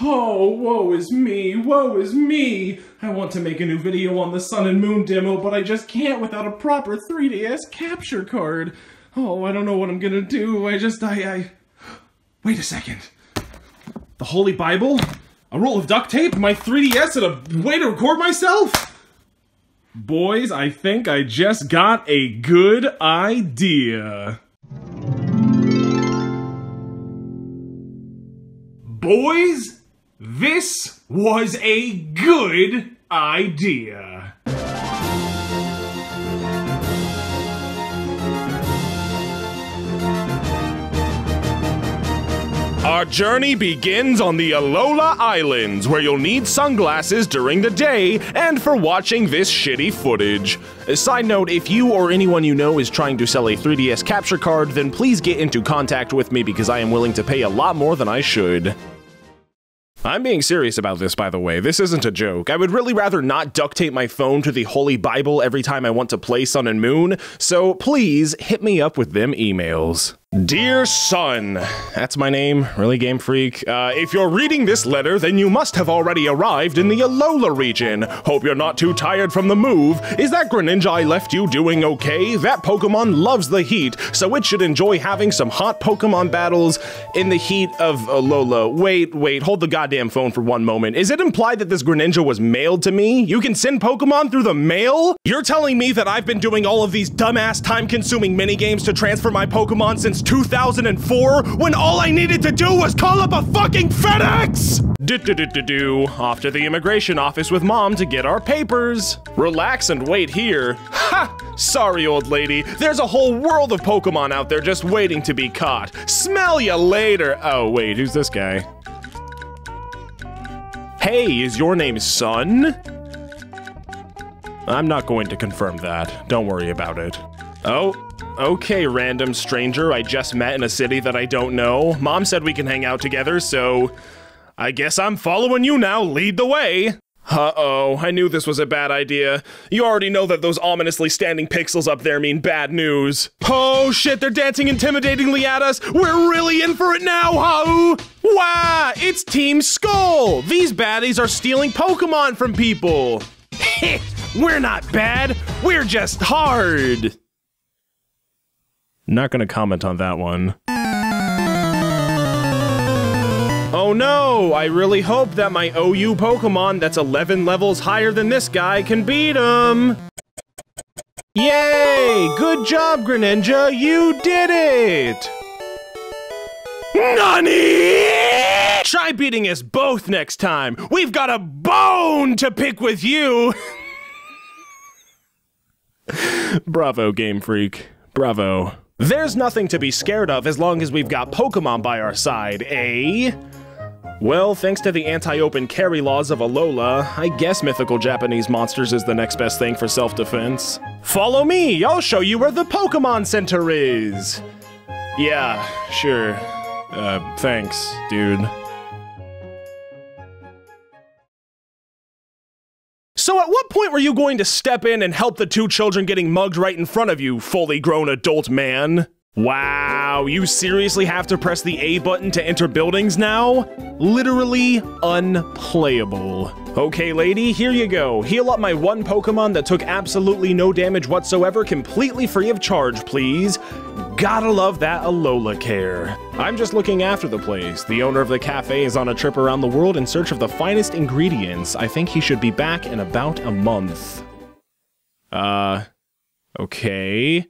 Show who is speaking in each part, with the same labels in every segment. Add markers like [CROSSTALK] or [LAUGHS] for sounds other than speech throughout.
Speaker 1: Oh, woe is me, woe is me! I want to make a new video on the Sun and Moon demo, but I just can't without a proper 3DS capture card. Oh, I don't know what I'm gonna do. I just, I, I... Wait a second. The Holy Bible? A roll of duct tape? My 3DS and a way to record myself? Boys, I think I just got a good idea. Boys, this was a good idea. Our journey begins on the Alola Islands, where you'll need sunglasses during the day and for watching this shitty footage. A side note, if you or anyone you know is trying to sell a 3DS capture card, then please get into contact with me because I am willing to pay a lot more than I should. I'm being serious about this, by the way. This isn't a joke. I would really rather not duct tape my phone to the Holy Bible every time I want to play Sun and Moon, so please hit me up with them emails. Dear Sun, that's my name, really Game Freak. Uh, if you're reading this letter, then you must have already arrived in the Alola region. Hope you're not too tired from the move. Is that Greninja I left you doing okay? That Pokemon loves the heat, so it should enjoy having some hot Pokemon battles in the heat of Alola. Wait, wait, hold the goddamn phone for one moment. Is it implied that this Greninja was mailed to me? You can send Pokemon through the mail? You're telling me that I've been doing all of these dumbass time-consuming minigames to transfer my Pokemon since 2004 when all I needed to do was call up a fucking FedEx! Do do do do do. Off to the immigration office with mom to get our papers. Relax and wait here. Ha! Sorry, old lady. There's a whole world of Pokemon out there just waiting to be caught. Smell ya later. Oh, wait, who's this guy? Hey, is your name Sun? I'm not going to confirm that. Don't worry about it. Oh, okay, random stranger I just met in a city that I don't know. Mom said we can hang out together, so I guess I'm following you now. Lead the way. Uh-oh, I knew this was a bad idea. You already know that those ominously standing pixels up there mean bad news. Oh shit, they're dancing intimidatingly at us! We're really in for it now, huh? Wow, it's Team Skull! These baddies are stealing Pokemon from people! [LAUGHS] We're not bad, we're just hard! Not gonna comment on that one. Oh no! I really hope that my OU Pokemon that's 11 levels higher than this guy can beat him! Yay! Good job, Greninja! You did it! NANI?! Try beating us both next time! We've got a bone to pick with you! [LAUGHS] Bravo, Game Freak. Bravo. There's nothing to be scared of as long as we've got Pokemon by our side, eh? Well, thanks to the anti-open carry laws of Alola, I guess mythical Japanese monsters is the next best thing for self-defense. Follow me, I'll show you where the Pokemon Center is! Yeah, sure. Uh, thanks, dude. Were you going to step in and help the two children getting mugged right in front of you, fully grown adult man? Wow, you seriously have to press the A button to enter buildings now? Literally unplayable. Okay, lady, here you go. Heal up my one Pokemon that took absolutely no damage whatsoever, completely free of charge, please. Gotta love that Alola care. I'm just looking after the place. The owner of the cafe is on a trip around the world in search of the finest ingredients. I think he should be back in about a month. Uh, okay.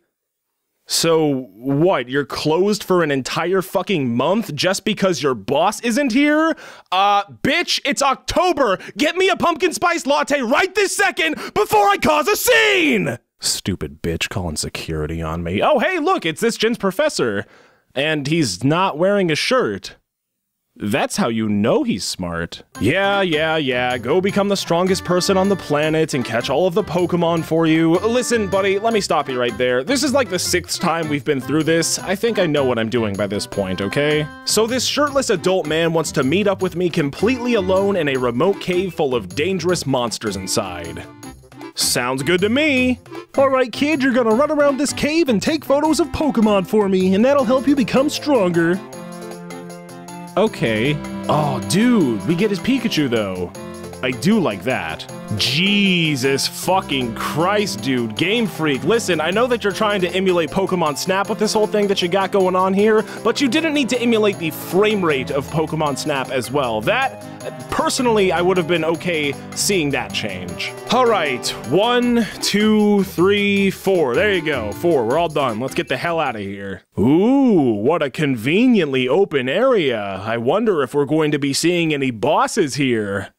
Speaker 1: So, what, you're closed for an entire fucking month just because your boss isn't here? Uh, bitch, it's October! Get me a pumpkin spice latte right this second before I cause a scene! Stupid bitch calling security on me. Oh, hey, look, it's this gen's professor. And he's not wearing a shirt. That's how you know he's smart. Yeah, yeah, yeah, go become the strongest person on the planet and catch all of the Pokemon for you. Listen, buddy, let me stop you right there. This is like the sixth time we've been through this. I think I know what I'm doing by this point, okay? So this shirtless adult man wants to meet up with me completely alone in a remote cave full of dangerous monsters inside. Sounds good to me. Alright kid, you're gonna run around this cave and take photos of Pokemon for me, and that'll help you become stronger. Okay. Oh, dude, we get his Pikachu though. I do like that. Jesus fucking Christ, dude. Game Freak, listen, I know that you're trying to emulate Pokemon Snap with this whole thing that you got going on here, but you didn't need to emulate the frame rate of Pokemon Snap as well. That, personally, I would have been okay seeing that change. All right, one, two, three, four. There you go, four. We're all done. Let's get the hell out of here. Ooh, what a conveniently open area. I wonder if we're going to be seeing any bosses here.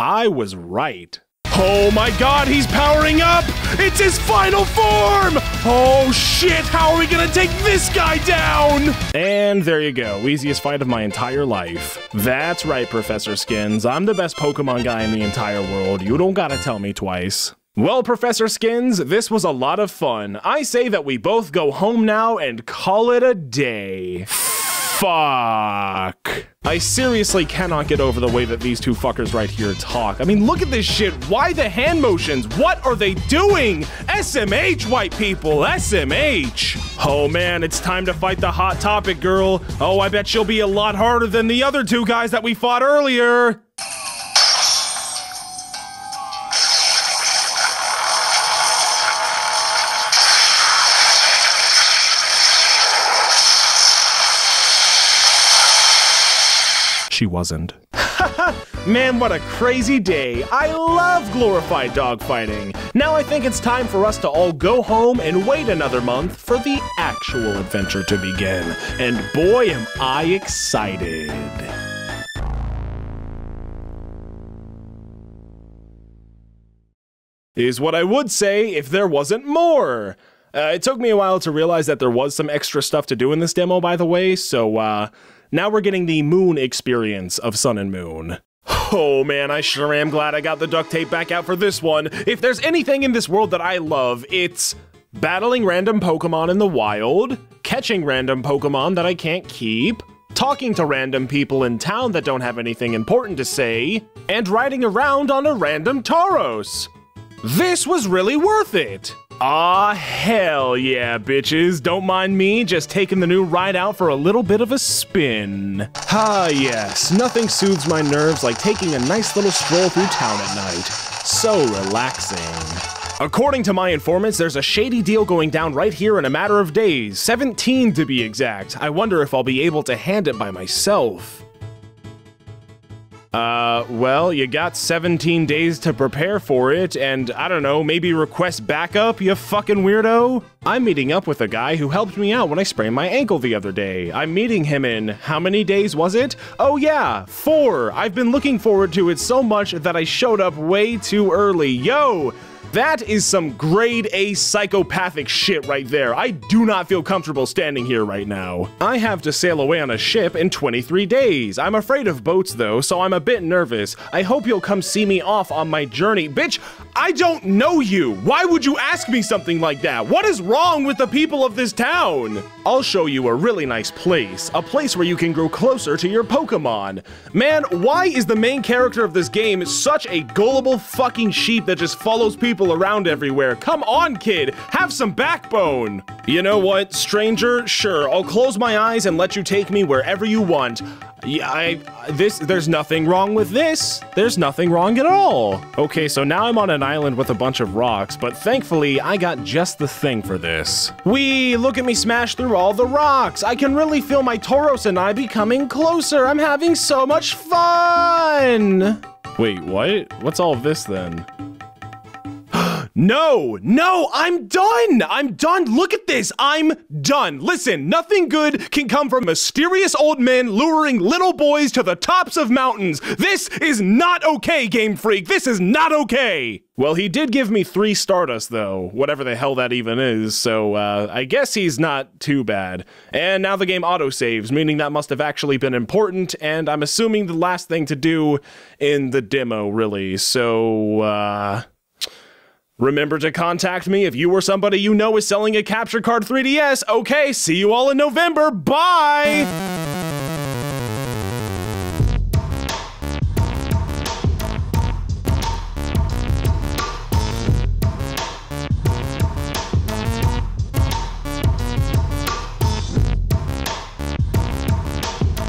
Speaker 1: I was right. Oh my god, he's powering up! It's his final form! Oh shit, how are we gonna take this guy down? And there you go, easiest fight of my entire life. That's right, Professor Skins. I'm the best Pokemon guy in the entire world. You don't gotta tell me twice. Well, Professor Skins, this was a lot of fun. I say that we both go home now and call it a day. Fuck. I seriously cannot get over the way that these two fuckers right here talk. I mean, look at this shit. Why the hand motions? What are they doing? SMH, white people, SMH. Oh man, it's time to fight the hot topic girl. Oh, I bet she'll be a lot harder than the other two guys that we fought earlier. She wasn't. [LAUGHS] Man, what a crazy day. I love glorified dogfighting. Now I think it's time for us to all go home and wait another month for the actual adventure to begin. And boy, am I excited. Is what I would say if there wasn't more. Uh, it took me a while to realize that there was some extra stuff to do in this demo, by the way, so, uh, now we're getting the moon experience of Sun and Moon. Oh man, I sure am glad I got the duct tape back out for this one. If there's anything in this world that I love, it's battling random Pokemon in the wild, catching random Pokemon that I can't keep, talking to random people in town that don't have anything important to say, and riding around on a random Tauros. This was really worth it. Ah, hell yeah, bitches. Don't mind me, just taking the new ride out for a little bit of a spin. Ah, yes. Nothing soothes my nerves like taking a nice little stroll through town at night. So relaxing. According to my informants, there's a shady deal going down right here in a matter of days. 17 to be exact. I wonder if I'll be able to hand it by myself. Uh, well, you got 17 days to prepare for it, and I don't know, maybe request backup, you fucking weirdo? I'm meeting up with a guy who helped me out when I sprained my ankle the other day. I'm meeting him in how many days was it? Oh, yeah, four. I've been looking forward to it so much that I showed up way too early. Yo! That is some grade A psychopathic shit right there. I do not feel comfortable standing here right now. I have to sail away on a ship in 23 days. I'm afraid of boats though, so I'm a bit nervous. I hope you'll come see me off on my journey. Bitch, I don't know you. Why would you ask me something like that? What is wrong with the people of this town? I'll show you a really nice place. A place where you can grow closer to your Pokemon. Man, why is the main character of this game such a gullible fucking sheep that just follows people people around everywhere. Come on, kid, have some backbone. You know what, stranger? Sure, I'll close my eyes and let you take me wherever you want. Yeah, I, this, there's nothing wrong with this. There's nothing wrong at all. Okay, so now I'm on an island with a bunch of rocks, but thankfully I got just the thing for this. Wee, look at me smash through all the rocks. I can really feel my Tauros and I becoming closer. I'm having so much fun. Wait, what? What's all this then? No, no, I'm done. I'm done. Look at this. I'm done. Listen, nothing good can come from mysterious old men luring little boys to the tops of mountains. This is not okay, Game Freak. This is not okay. Well, he did give me three Stardust, though, whatever the hell that even is, so uh, I guess he's not too bad. And now the game autosaves, meaning that must have actually been important, and I'm assuming the last thing to do in the demo, really. So, uh. Remember to contact me if you or somebody you know is selling a Capture Card 3DS. Okay, see you all in November. Bye!